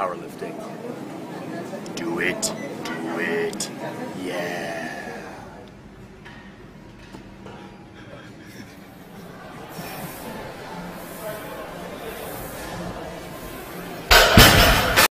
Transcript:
powerlifting. Do it.